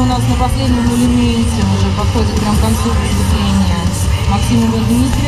У нас на последнем элементе уже подходит прям к концу выступления Максима Дмитрия.